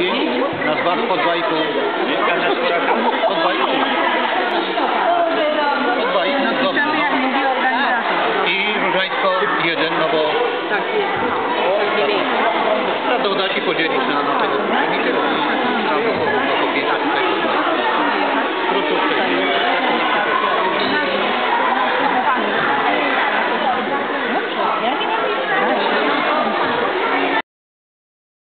5 na dwa po 2,5. Mieszkania? Po 2,5. Po 2,5 na dobrze. Liczymy. I różańsko 1, no bo Tak jest. trzeba dodać i podzielić na, na tego.